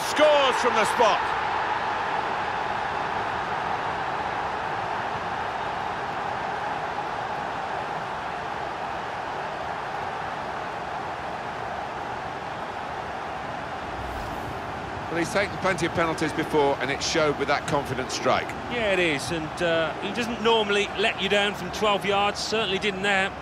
scores from the spot. Well, he's taken plenty of penalties before, and it showed with that confident strike. Yeah, it is, and uh, he doesn't normally let you down from 12 yards, certainly didn't there.